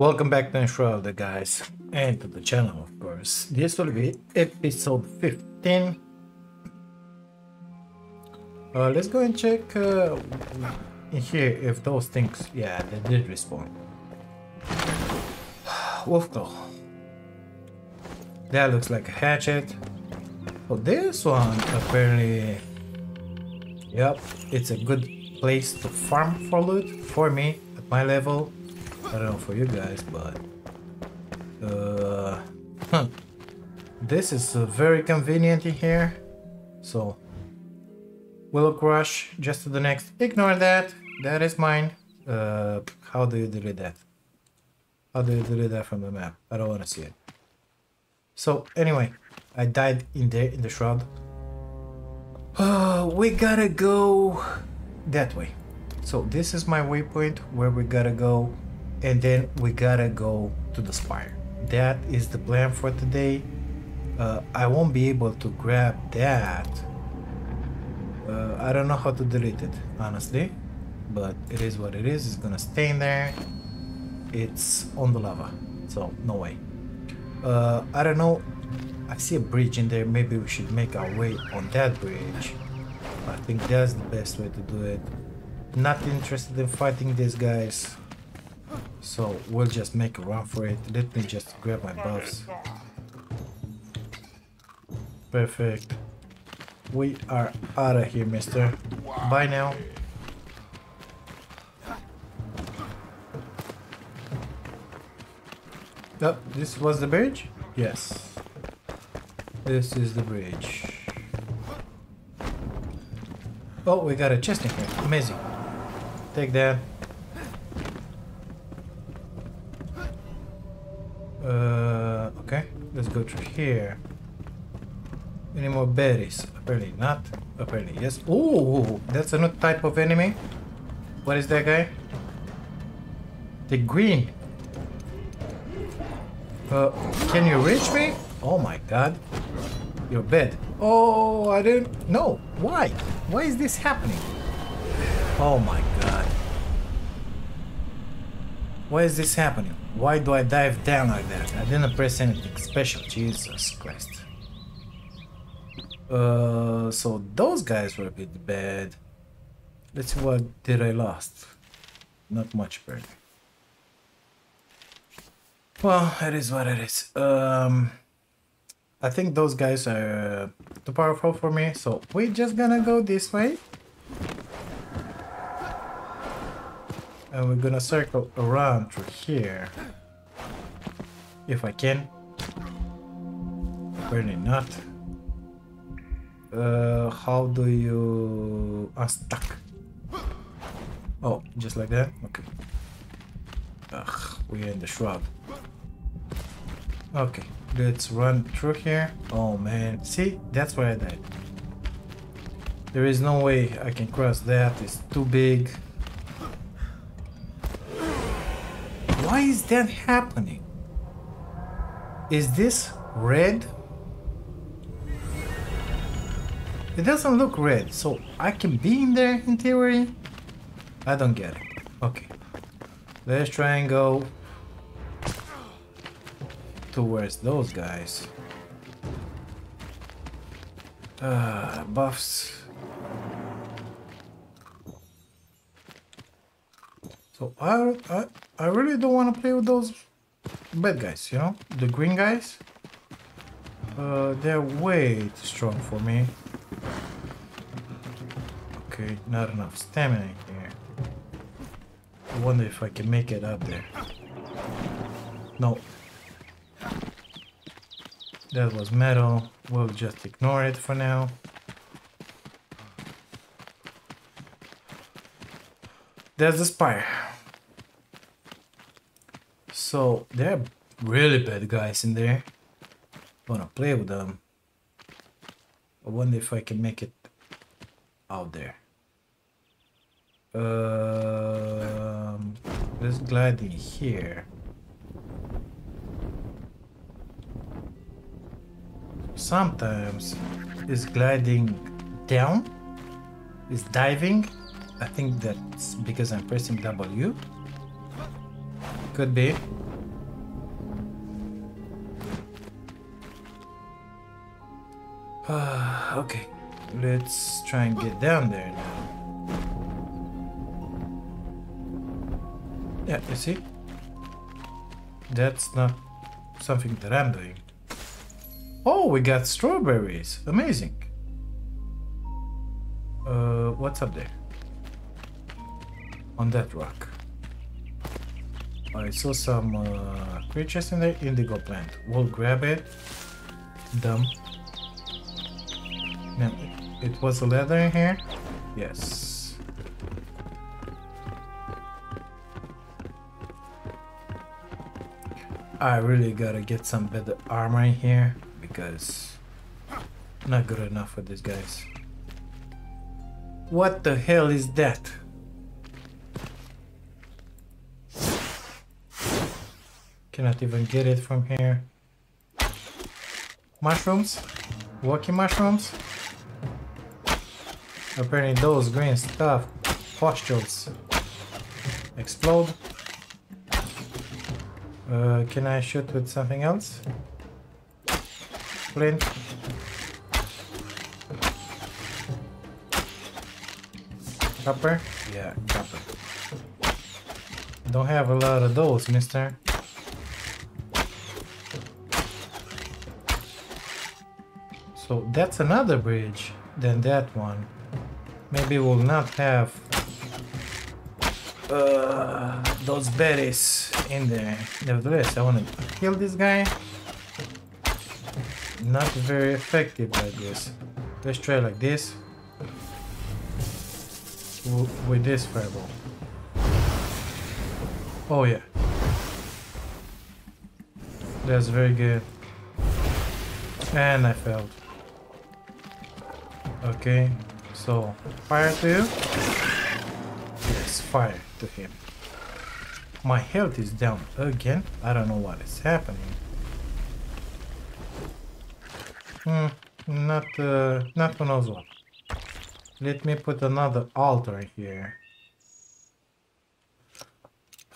Welcome back to Enshrouded guys, and to the channel of course. This will be episode 15. Uh, let's go and check uh, in here if those things, yeah, they did respawn. Wolfclaw. That looks like a hatchet. Oh, this one apparently, yep, it's a good place to farm for loot for me at my level. I don't know for you guys, but uh, huh. this is uh, very convenient in here. So Willow Crush, just to the next. Ignore that. That is mine. Uh, how do you delete that? How do you delete that from the map? I don't want to see it. So anyway, I died in there in the shroud. Uh, we gotta go that way. So this is my waypoint where we gotta go and then we gotta go to the spire. That is the plan for today. Uh, I won't be able to grab that. Uh, I don't know how to delete it, honestly, but it is what it is. It's gonna stay in there. It's on the lava, so no way. Uh, I don't know. I see a bridge in there. Maybe we should make our way on that bridge. I think that's the best way to do it. Not interested in fighting these guys. So we'll just make a run for it. Let me just grab my buffs. Perfect. We are out of here, mister. Bye now. Oh, this was the bridge? Yes. This is the bridge. Oh, we got a chest in here. Amazing. Take that. Let's go through here. Any more berries? Apparently not. Apparently yes. Ooh, that's a new type of enemy. What is that guy? The green. Uh, can you reach me? Oh my god. You're bed. Oh, I didn't... No. Why? Why is this happening? Oh my god. Why is this happening? Why do I dive down like that? I didn't press anything special. Jesus Christ. Uh, so those guys were a bit bad. Let's see what did I lost. Not much bird. Well, it is what it is. Um, I think those guys are too powerful for me, so we're just gonna go this way. And we're gonna circle around through here. If I can. Apparently not. Uh, how do you unstuck? Oh, just like that? Okay. Ugh, we're in the shroud. Okay, let's run through here. Oh man, see? That's where I died. There is no way I can cross that, it's too big. Why is that happening? Is this red? It doesn't look red, so I can be in there in theory? I don't get it. Okay. Let's try and go towards those guys. Uh, buffs. So I, I, I really don't want to play with those bad guys, you know? The green guys. Uh, they're way too strong for me. Okay, not enough stamina here. I wonder if I can make it up there. No, that was metal. We'll just ignore it for now. There's the spire. So, there are really bad guys in there. Wanna play with them. I wonder if I can make it out there. Um, let's glide in here. sometimes is gliding down, is diving. I think that's because I'm pressing W. Could be. okay, let's try and get down there now. Yeah, you see? That's not something that I'm doing. Oh, we got strawberries. Amazing. Uh, what's up there? On that rock. I saw some uh, creatures in the indigo plant. We'll grab it. Dump. It was a leather here? Yes. I really gotta get some better armor in here because not good enough for these guys. What the hell is that? Cannot even get it from here. Mushrooms? Walking mushrooms? Apparently those green stuff, pustules, explode. Uh, can I shoot with something else? Flint. Copper? Yeah, copper. Don't have a lot of those, mister. So that's another bridge than that one. Maybe we'll not have uh, those berries in there. Nevertheless, I want to kill this guy. Not very effective, I guess. Let's try like this. With this fireball. Oh yeah. That's very good. And I failed. Okay, so fire to you. Yes, fire to him. My health is down again. I don't know what is happening. Hmm, not, uh, not who knows what. Let me put another altar here.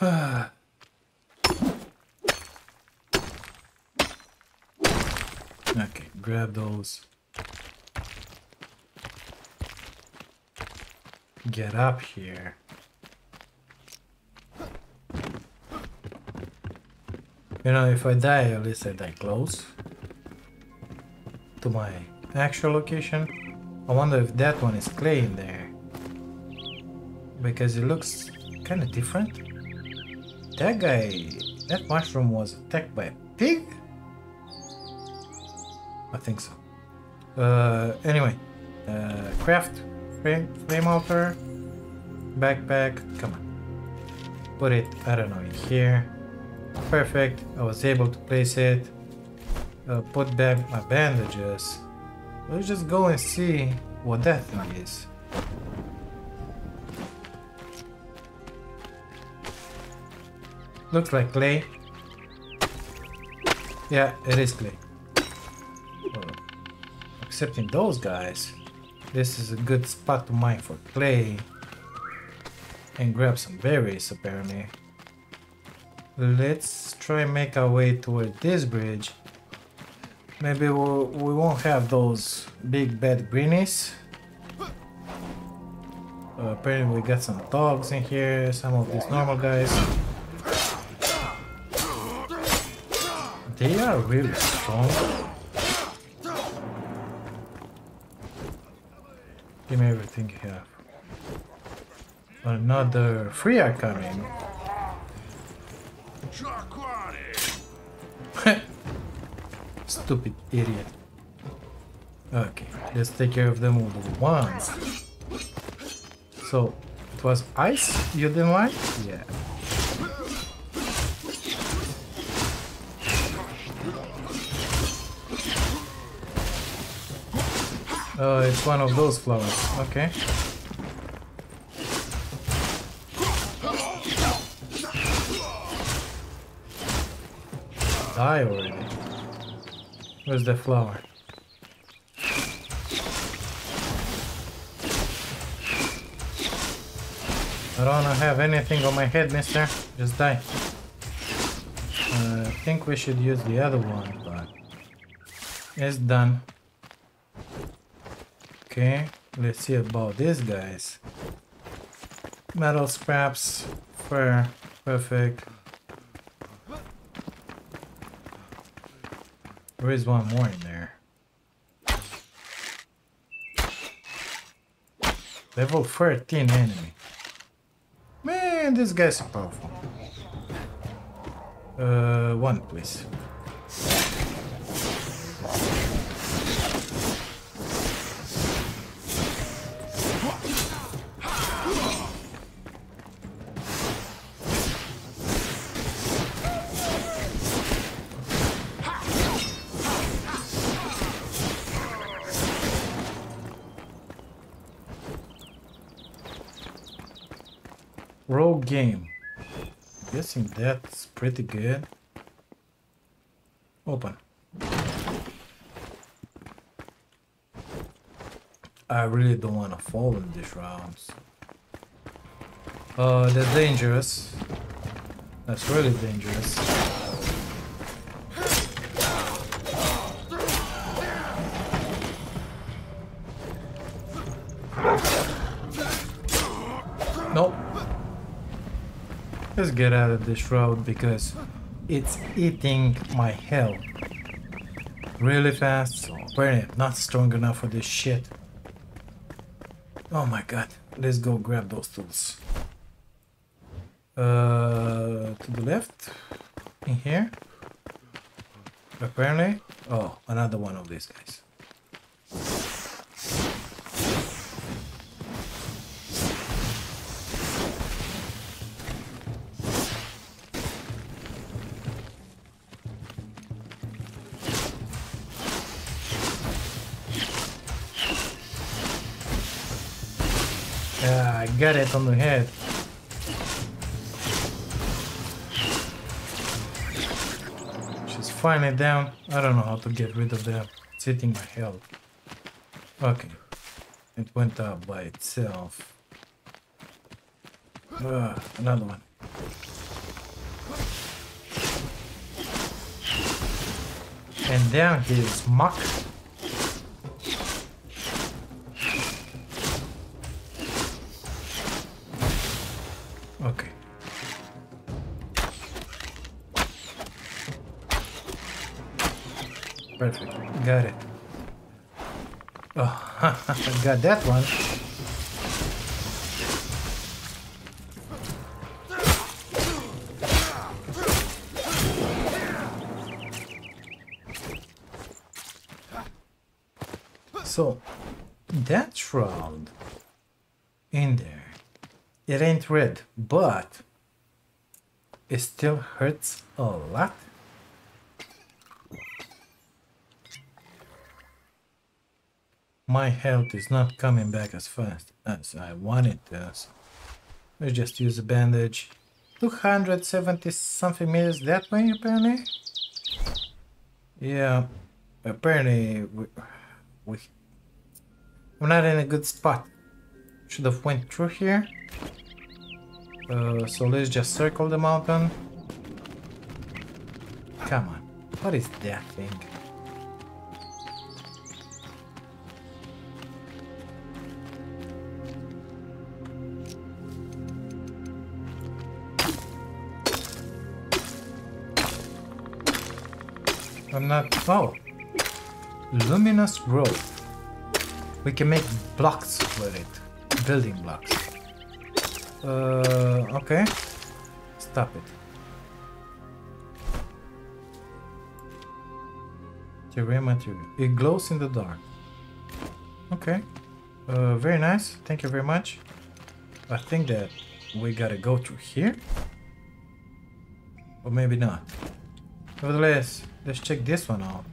okay, grab those. Get up here. You know, if I die, at least I die close to my actual location. I wonder if that one is clay in there. Because it looks kind of different. That guy, that mushroom was attacked by a pig? I think so. Uh, anyway, uh, craft flame, altar, backpack, come on. Put it, I don't know, in here. Perfect, I was able to place it. Uh, put back my bandages. Let's just go and see what that thing is. Looks like clay. Yeah, it is clay. Well, excepting those guys. This is a good spot to mine for clay. And grab some berries, apparently. Let's try make our way toward this bridge. Maybe we'll, we won't have those big bad greenies. Uh, apparently we got some dogs in here, some of these normal guys. They are really strong. Everything you have. Another are coming. Stupid idiot. Okay, let's take care of them all at once. So, it was ice you didn't like? Yeah. Oh, it's one of those flowers. Okay. Die already. Where's the flower? I don't have anything on my head, mister. Just die. Uh, I think we should use the other one, but it's done. Okay, let's see about these guys. Metal scraps, fur, perfect. There is one more in there. Level 13 enemy. Man, this guy's powerful. Uh, one, please. Pretty good. Open. I really don't want to fall in these rounds. Uh, they're dangerous. That's really dangerous. Let's get out of this road because it's eating my health really fast. Apparently I'm not strong enough for this shit. Oh my god. Let's go grab those tools. Uh, to the left. In here. Apparently. Oh, another one of these guys. It on the head. She's finally down. I don't know how to get rid of that. It's eating my health. Okay. It went up by itself. Ugh, another one. And down here is muck. Perfect. Got it. Oh, got that one. So, that shroud in there, it ain't red, but it still hurts a lot. My health is not coming back as fast as I want it to. So let's just use a bandage. 270 something meters that way apparently. Yeah, apparently we, we we're not in a good spot. Should have went through here. Uh, so let's just circle the mountain. Come on, what is that thing? I'm not. Oh, luminous growth. We can make blocks with it, building blocks. Uh, okay. Stop it. Terrain material. It glows in the dark. Okay. Uh, very nice. Thank you very much. I think that we gotta go through here. Or maybe not. Nevertheless, let's check this one out.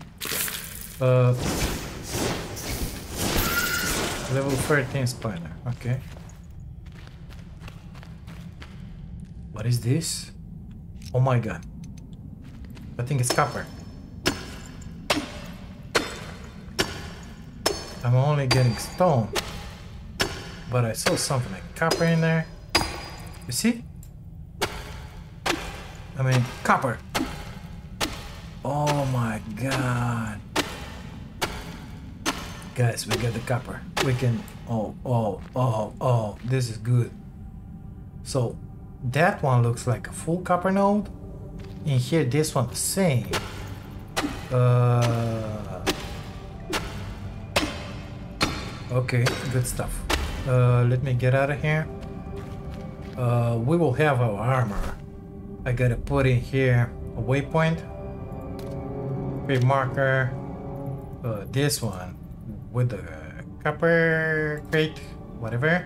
Uh, level 13 spider. Okay. What is this? Oh my god. I think it's copper. I'm only getting stone. But I saw something like copper in there. You see? I mean, copper. Oh my god. Guys, we got the copper. We can... Oh, oh, oh, oh, this is good. So, that one looks like a full copper node. In here, this one same. Uh... Okay, good stuff. Uh, let me get out of here. Uh, we will have our armor. I gotta put in here a waypoint. Big marker. Uh, this one with the copper crate, whatever.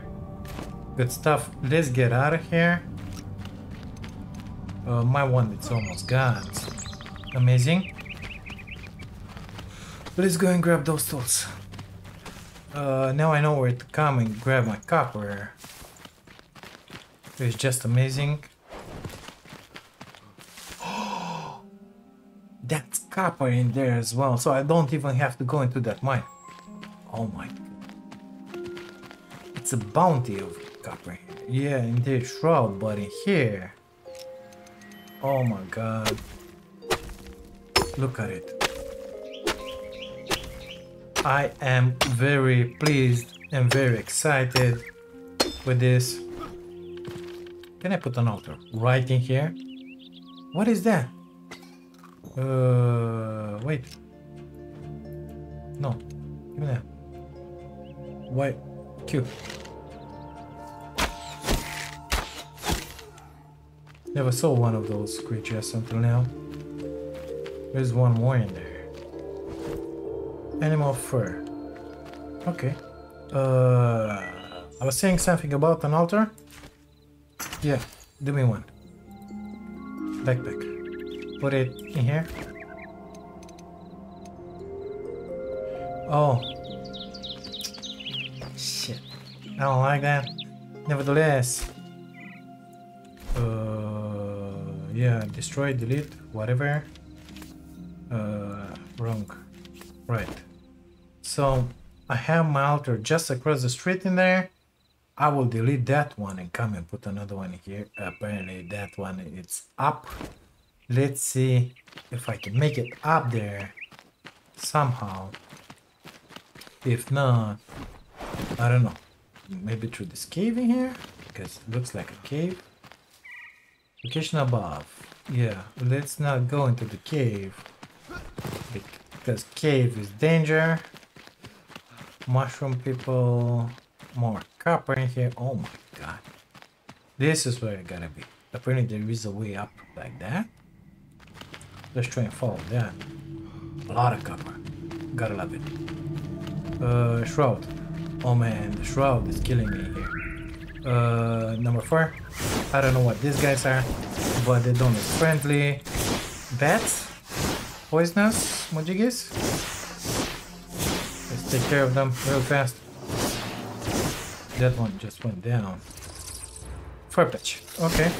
Good stuff. Let's get out of here. Uh, my one it's almost gone. Amazing. Let's go and grab those tools. Uh, now I know where to come and grab my copper. It's just amazing. That's copper in there as well, so I don't even have to go into that mine. Oh my. It's a bounty of copper. Yeah, in the shroud, but in here. Oh my god. Look at it. I am very pleased and very excited with this. Can I put an altar right in here? What is that? Uh, wait. No, give me that. Q. Never saw one of those creatures until now. There's one more in there. Animal fur. Okay. Uh, I was saying something about an altar. Yeah, do me one. Backpack put it in here? Oh. Shit. I don't like that. Nevertheless. Uh, yeah, destroy, delete, whatever. Uh, wrong. Right. So, I have my altar just across the street in there. I will delete that one and come and put another one here. Apparently that one it's up Let's see if I can make it up there somehow. If not, I don't know. Maybe through this cave in here? Because it looks like a cave. Location above. Yeah, let's not go into the cave. Because cave is danger. Mushroom people. More copper in here. Oh my god. This is where I gotta be. Apparently there is a way up like that. Let's try and follow Yeah. A lot of copper. Gotta love it. Uh, Shroud. Oh man, the Shroud is killing me here. Uh, number four. I don't know what these guys are, but they don't look friendly. Bats? Poisonous? Mujigis? Let's take care of them real fast. That one just went down. Fur patch. Okay.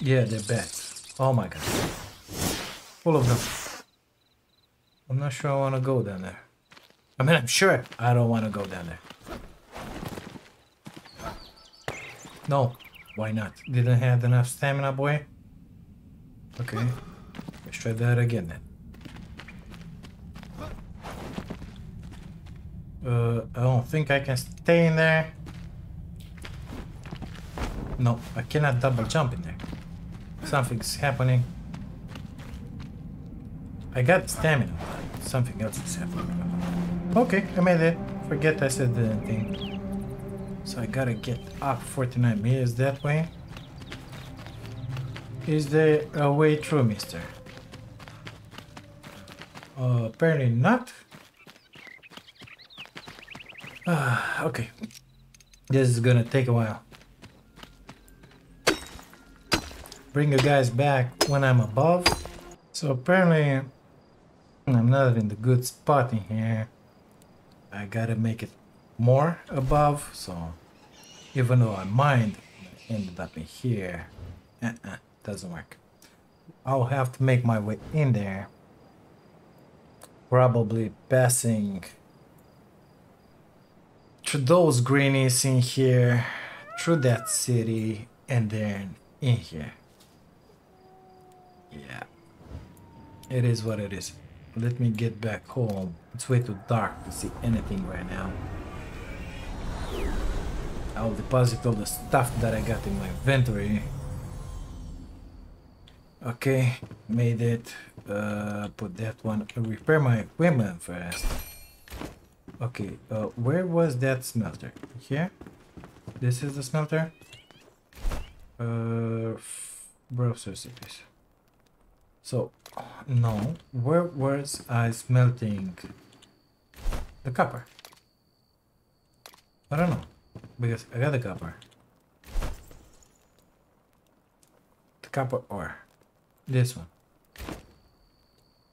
Yeah, they're bats. Oh my god. Full of them. I'm not sure I want to go down there. I mean, I'm sure I don't want to go down there. No. Why not? Didn't have enough stamina, boy? Okay. Let's try that again then. Uh, I don't think I can stay in there. No, I cannot double jump in there. Something's happening. I got stamina, something else is happening. Okay, I made it. Forget I said anything. So I gotta get up 49 meters that way. Is there a way through, mister? Uh, apparently not. Uh, okay. This is gonna take a while. Bring you guys back when I'm above. So apparently I'm not in the good spot in here. I gotta make it more above, so even though I mind ended up in here, uh -uh, doesn't work. I'll have to make my way in there. Probably passing through those greenies in here, through that city, and then in here. Yeah. It is what it is. let me get back home. It's way too dark to see anything right now. I'll deposit all the stuff that I got in my inventory. Okay, made it. Uh, put that one. Repair my equipment first. Okay, uh, where was that smelter? Here? This is the smelter? Uh, browse recipes. So, no, where was I smelting the copper? I don't know, because I got the copper. The copper ore. This one.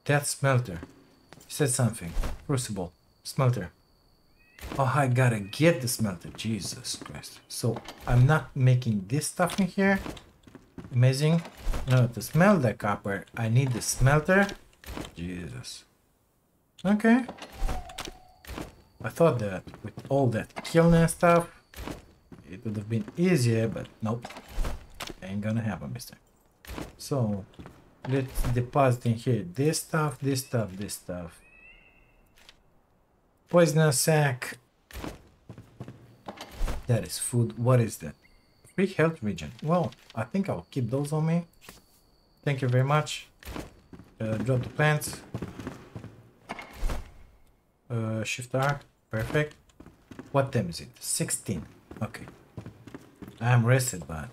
That smelter. said something. Crucible. Smelter. Oh, I gotta get the smelter. Jesus Christ. So, I'm not making this stuff in here. Amazing. No, to smelt the copper, I need the smelter. Jesus. Okay. I thought that with all that killing and stuff, it would have been easier, but nope. Ain't gonna happen this time. So, let's deposit in here this stuff, this stuff, this stuff. Poisonous sack. That is food. What is that? Free health regen. Well, I think I'll keep those on me. Thank you very much. Uh, drop the plants. Uh, shift R. Perfect. What time is it? 16. Okay. I'm rested, but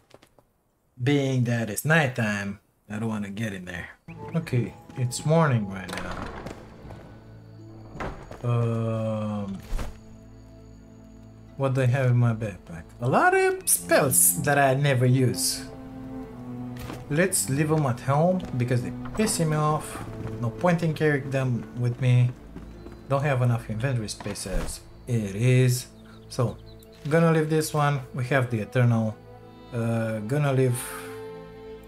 being that it's nighttime, I don't want to get in there. Okay, it's morning right now. Um, what do I have in my backpack? A lot of spells that I never use. Let's leave them at home because they piss me off. No point in carrying them with me. Don't have enough inventory space as it is. So, gonna leave this one. We have the Eternal. Uh, gonna leave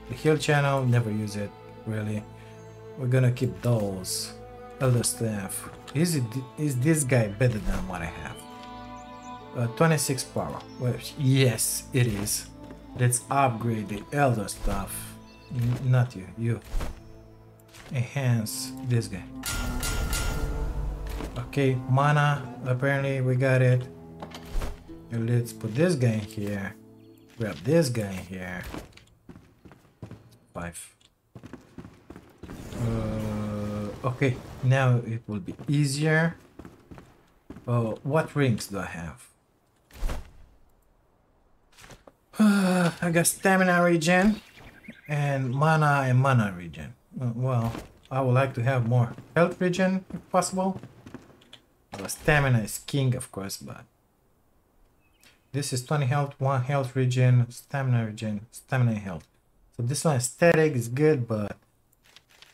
the heal channel. Never use it, really. We're gonna keep those. Elder Staff. Is it is this guy better than what I have? Uh, 26 power. Well, yes, it is. Let's upgrade the Elder stuff. Not you, you. Enhance this guy. Okay, mana. Apparently we got it. Let's put this guy in here. Grab this guy in here. Five. Uh, okay, now it will be easier. Uh, what rings do I have? Uh, I got stamina regen and mana and mana regen. Well, I would like to have more health regen if possible. Well, stamina is king, of course, but this is 20 health, 1 health regen, stamina regen, stamina health. So this one static is good, but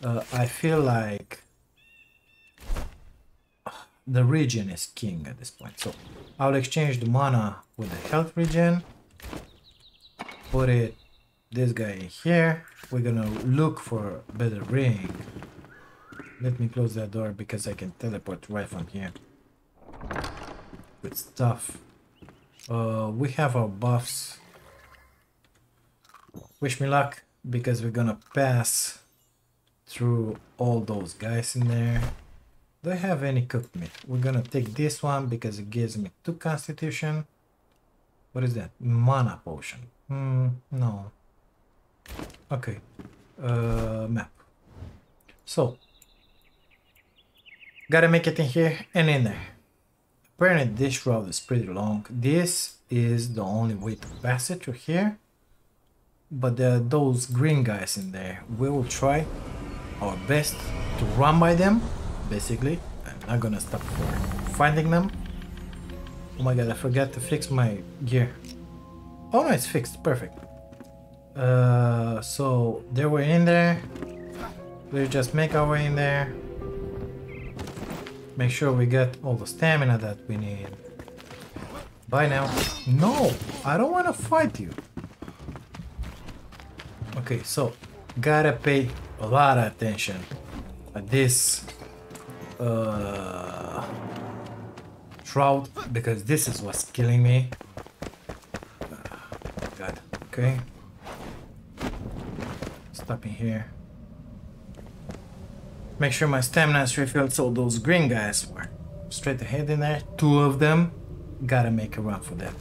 uh, I feel like the regen is king at this point. So I'll exchange the mana with the health regen. Put it this guy in here. We're gonna look for a better ring. Let me close that door because I can teleport right from here. Good stuff. Uh, we have our buffs. Wish me luck because we're gonna pass through all those guys in there. Do I have any cooked meat? We're gonna take this one because it gives me two constitution. What is that? Mana potion. Hmm, no. Okay. Uh, map. So, gotta make it in here and in there. Apparently this route is pretty long. This is the only way to pass it through here. But there are those green guys in there. We will try our best to run by them, basically. I'm not gonna stop for finding them. Oh my god, I forgot to fix my gear. Oh no, it's fixed, perfect. Uh, so were in there. We'll just make our way in there. Make sure we get all the stamina that we need. Bye now. No, I don't want to fight you. Okay, so gotta pay a lot of attention at this uh, shroud because this is what's killing me. Okay. Stop in here. Make sure my stamina is refilled so those green guys were straight ahead in there. Two of them. Gotta make a run for that.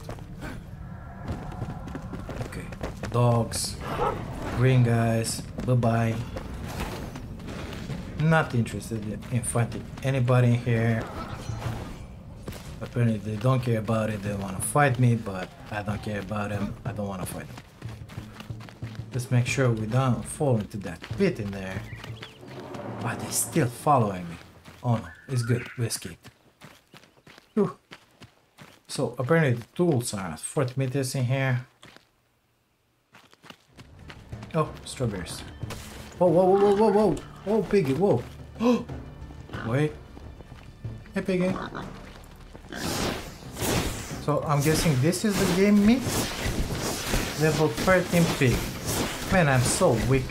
Okay. Dogs. Green guys. Bye-bye. Not interested in fighting anybody in here. Apparently they don't care about it. They want to fight me, but I don't care about them. I don't want to fight them. Let's make sure we don't fall into that pit in there. But they're still following me. Oh no, it's good. We escaped. Whew. So apparently the tools are 40 meters in here. Oh, strawberries. Whoa, whoa, whoa, whoa, whoa, whoa. Whoa, piggy, whoa. Wait. Hey, piggy. So I'm guessing this is the game meat? Level 13 pig. Man, I'm so weak.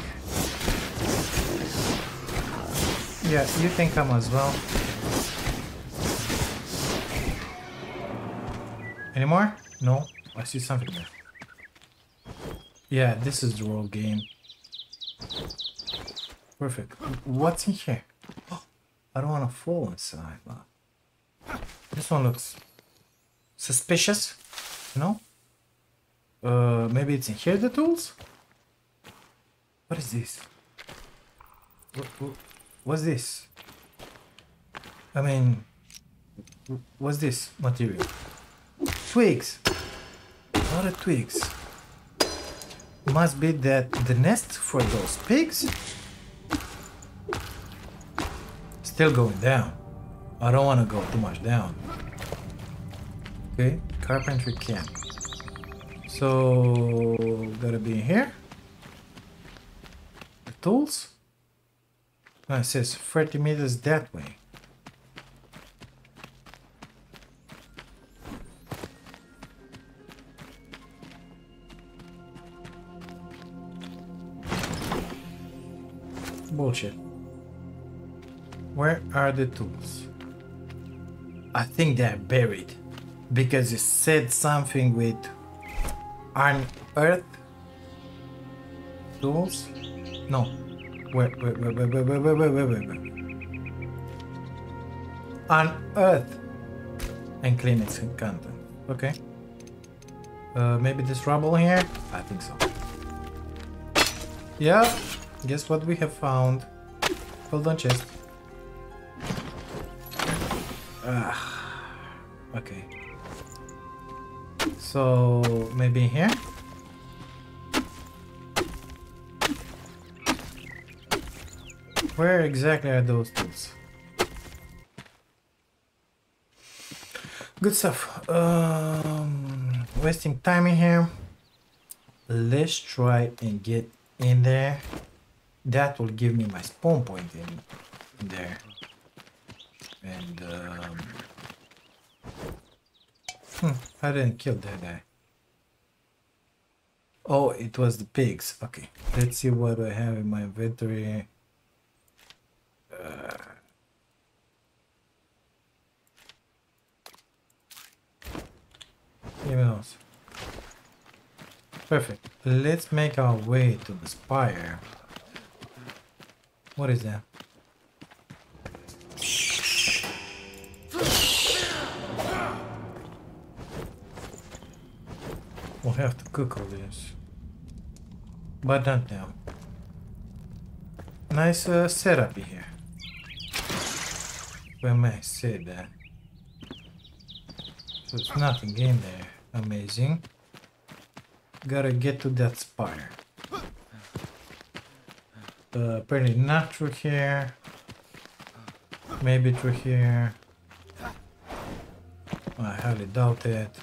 Yeah, you can come as well. Any more? No? I see something there. Yeah, this is the world game. Perfect. What's in here? Oh, I don't want to fall inside, but... This one looks suspicious, you know? Uh, maybe it's in here, the tools? What is this? What, what, what's this? I mean, what's this material? Twigs! A lot of twigs. Must be that the nest for those pigs? Still going down. I don't want to go too much down. Okay, carpentry camp. So, gotta be here. The tools? No, it says 30 meters that way. Bullshit. Where are the tools? I think they're buried because it said something with unearth tools. No, wait, wait, wait, wait, wait, wait, wait, wait, wait, wait. Unearth and clean its content. Okay. Uh, maybe this rubble here? I think so. Yeah. Guess what we have found? Hold on, chest. Ah, So maybe here? Where exactly are those tools? Good stuff. Um, wasting time in here. Let's try and get in there. That will give me my spawn point in, in there. And um, hmm, I didn't kill that guy. Oh, it was the pigs. Okay, let's see what I have in my inventory. Uh, else. Perfect. Let's make our way to the spire. What is that? We'll have to cook all this. But not now. Nice uh, setup here. If I say that. So there's nothing in there. Amazing. Gotta get to that spire. Uh, apparently not through here. Maybe through here. I highly doubt it.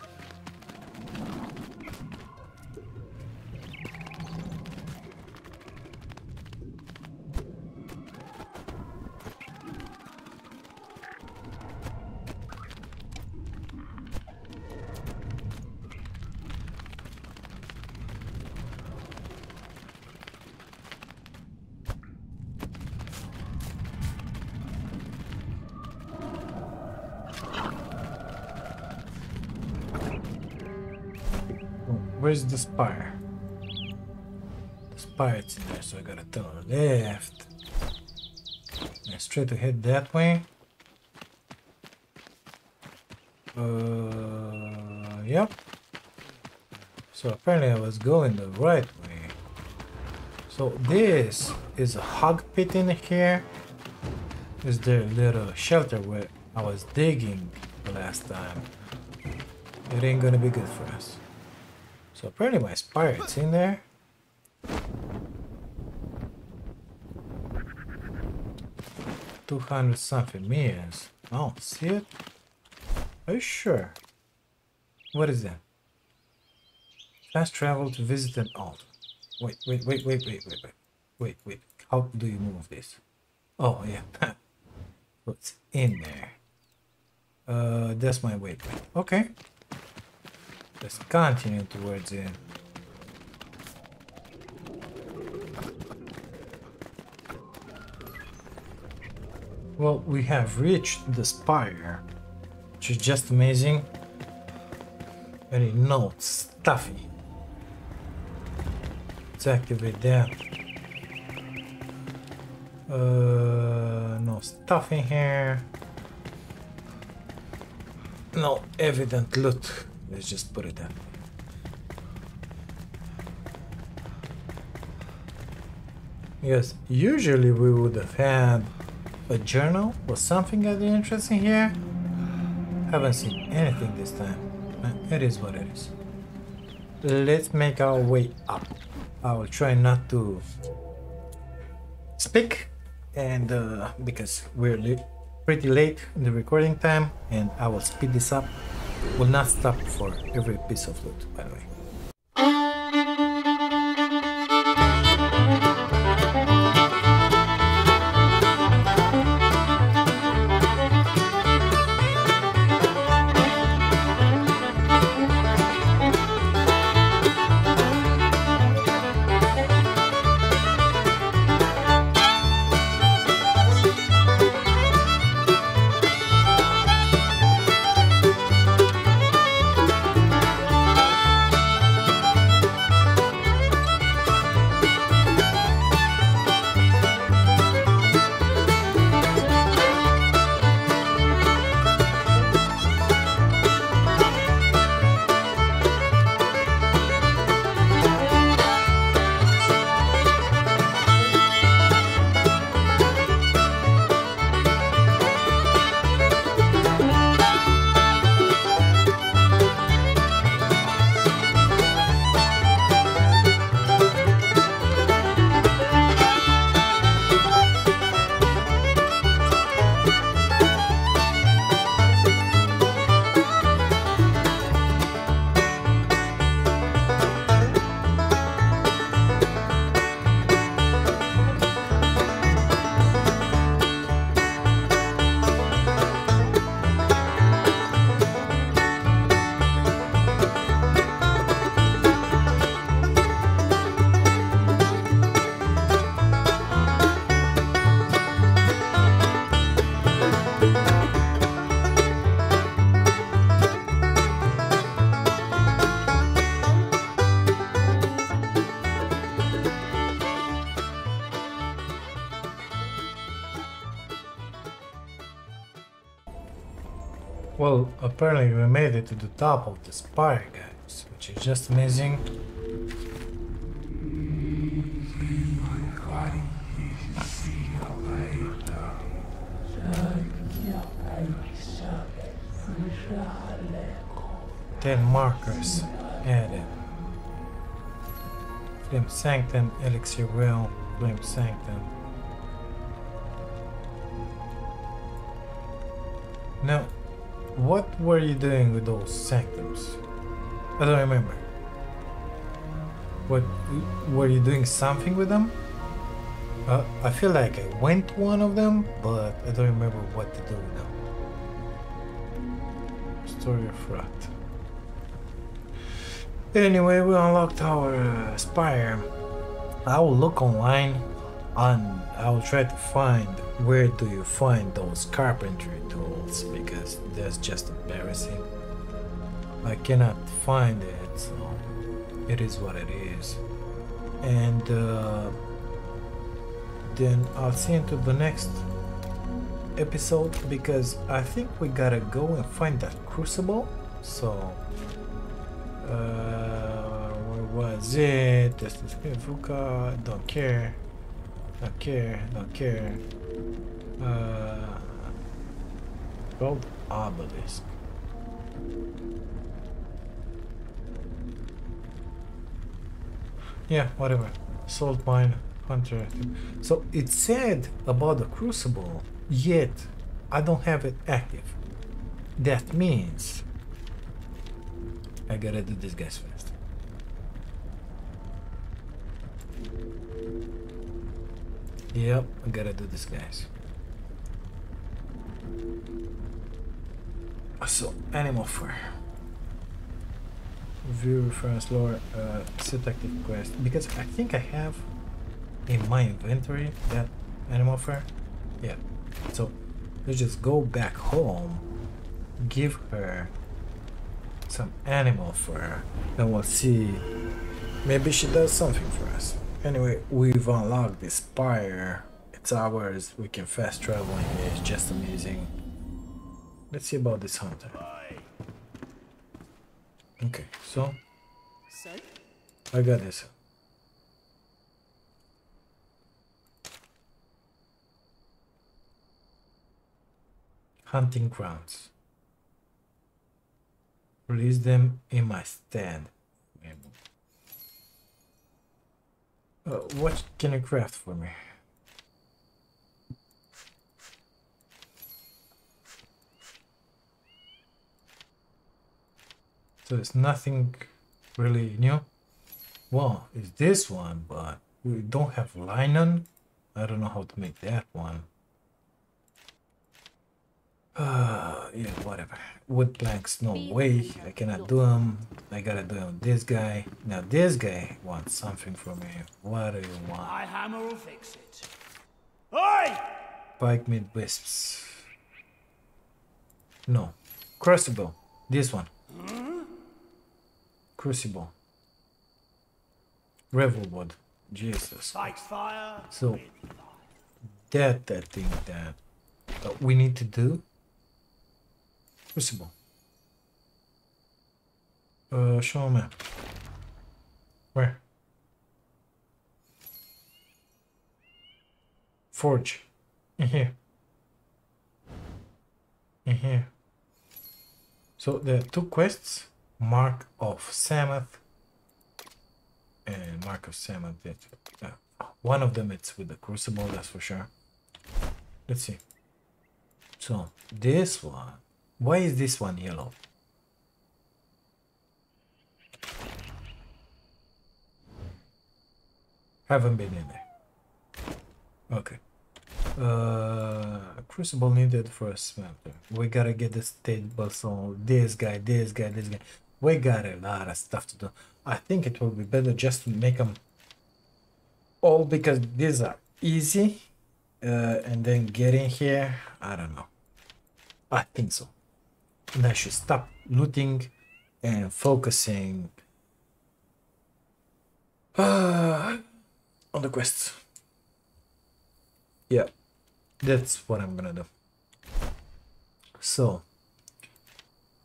The spire? The spire's in there, so I gotta turn left. And straight ahead that way. Uh, yep. So apparently I was going the right way. So this is a hog pit in here. Is there a little shelter where I was digging the last time. It ain't gonna be good for us. So apparently my spirit's in there. Two hundred something meters. Oh, see it? Are you sure? What is that? Fast travel to visit an altar. Wait, wait, wait, wait, wait, wait, wait. Wait, wait. How do you move this? Oh, yeah. What's in there? Uh, that's my waypoint. Okay. Let's continue towards it. Well, we have reached the spire, which is just amazing. Very note stuffy. Let's activate that. Uh, no stuff in here. No evident loot. Let's just put it that Yes, usually we would have had a journal or something of interesting here. Haven't seen anything this time. It is what it is. Let's make our way up. I will try not to speak and uh, because we're pretty late in the recording time and I will speed this up. Will not stop for every piece of loot by the way. Apparently we made it to the top of the spire, guys, which is just amazing. Ten markers added. Flame Sanctum, Elixir Realm, Flame Sanctum. Now, what were you doing with those sanctums? I don't remember. What were you doing something with them? Uh, I feel like I went one of them, but I don't remember what to do with them. Story of Wrath. Anyway, we unlocked our uh, spire. I will look online and I will try to find where do you find those carpentry tools because that's just embarrassing. I cannot find it, so it is what it is. And uh, then I'll see into the next episode because I think we gotta go and find that crucible. So, uh, where was it? This is Vukah. Don't care. Don't care. Don't care. Uh, gold obelisk. Yeah, whatever. Salt mine, hunter. So it said about the crucible, yet I don't have it active. That means I gotta do this guys first. Yep, I gotta do this guys. So, animal fur view reference lore uh, set active quest. Because I think I have in my inventory that animal fur. Yeah. So let's just go back home give her some animal fur and we'll see. Maybe she does something for us. Anyway we've unlocked this spire it's ours we can fast travel here it's just amazing let's see about this hunter Okay, so So, I got this. Hunting grounds. Release them in my stand. Uh, what can you craft for me? So it's nothing really new. Well, it's this one, but we don't have linen. I don't know how to make that one. Uh, yeah, whatever. Wood planks, no way. I cannot do them. I gotta do them this guy. Now this guy wants something from me. What do you want? my hammer will fix it. Oi! Pikemead wisps. No. Crucible. This one. Crucible. Revelwood. Jesus. So- That that thing that uh, we need to do. Crucible. Uh, show a map. Where? Forge. In here. In here. So there are two quests. Mark of Samath. And Mark of Samath. That, uh, one of them it's with the Crucible, that's for sure. Let's see. So this one. Why is this one yellow? Haven't been in there. Okay. Uh, crucible needed for a smelter. We gotta get the stable so this guy, this guy, this guy. We got a lot of stuff to do. I think it will be better just to make them all because these are easy. Uh, and then get in here. I don't know. I think so. And I should stop looting and focusing uh, on the quests. Yeah, that's what I'm gonna do. So,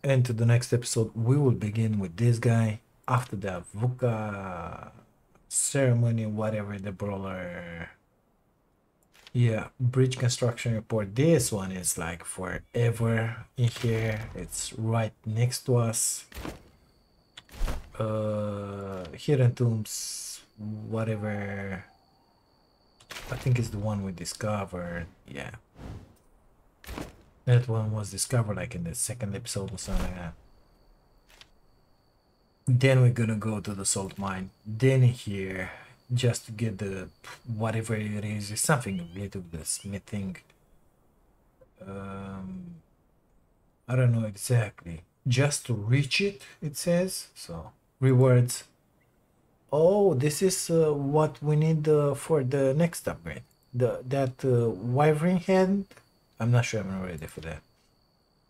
into the next episode, we will begin with this guy. After the Vukah ceremony, whatever the brawler. Yeah, bridge construction report. This one is like forever in here. It's right next to us. Uh, hidden tombs, whatever. I think it's the one we discovered. Yeah. That one was discovered like in the second episode or something like that. Then we're gonna go to the salt mine. Then here, just to get the whatever it is, it's something related to the smithing. Um, I don't know exactly. Just to reach it, it says. So rewards. Oh, this is uh, what we need uh, for the next upgrade. The that uh, wyvern head. I'm not sure I'm ready for that.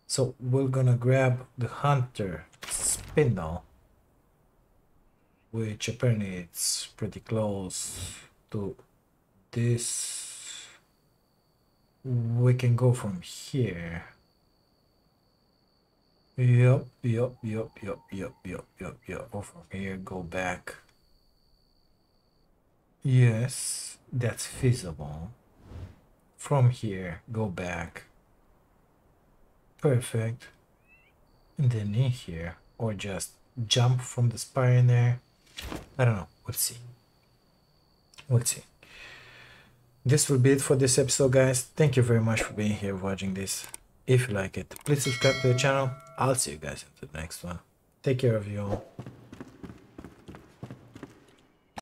So we're gonna grab the hunter spindle, which apparently it's pretty close to this. we can go from here. Yup, yup, yup, yup, yup, yup, yup, yup. Go from here, go back. Yes, that's feasible. From here, go back. Perfect. And then in here, or just jump from the spire in there. I don't know. We'll see. We'll see. This will be it for this episode, guys. Thank you very much for being here watching this. If you like it, please subscribe to the channel. I'll see you guys in the next one. Take care of you all.